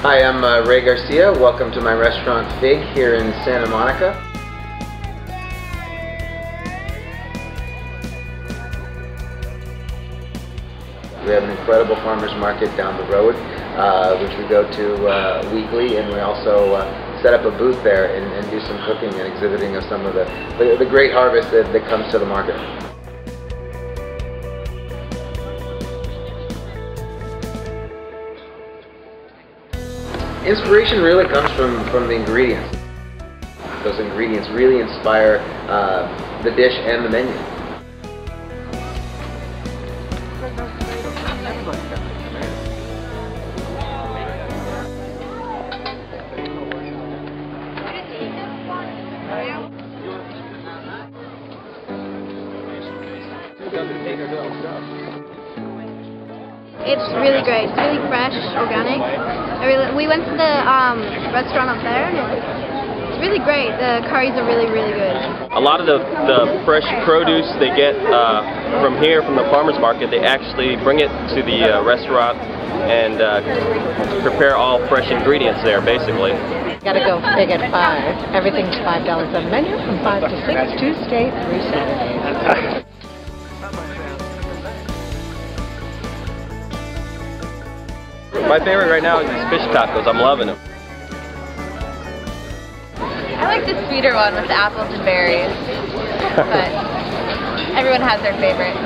Hi, I'm uh, Ray Garcia. Welcome to my restaurant Fig here in Santa Monica. We have an incredible farmers market down the road, uh, which we go to uh, weekly, and we also uh, set up a booth there and, and, do some cooking and exhibiting of some of the, the, the great harvest that, that comes to the market. Inspiration really comes from, from the ingredients. Those ingredients really inspire uh, the dish and the menu. It's really great. It's really fresh, organic. Really, we went to the um, restaurant up there it's really great. The curries are really, really good. A lot of the, the fresh produce they get uh, from here, from the farmer's market, they actually bring it to the uh, restaurant and uh, prepare all fresh ingredients there, basically. Gotta go big at five. Everything's five dollars on menu from five to six, Tuesday through Saturday. My favorite right now is these fish tacos. I'm loving them. I like the sweeter one with the apples and berries, but everyone has their favorite.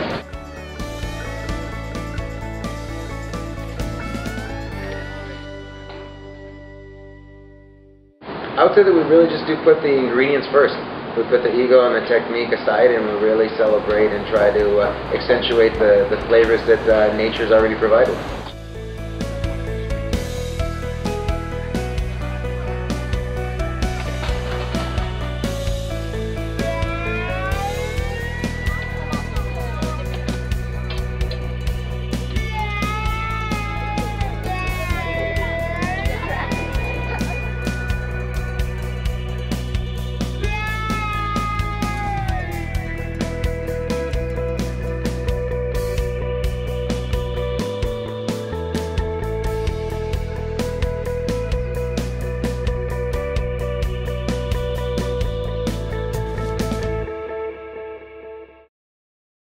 I would say that we really just do put the ingredients first. We put the ego and the technique aside and we really celebrate and try to uh, accentuate the, the flavors that uh, nature's already provided.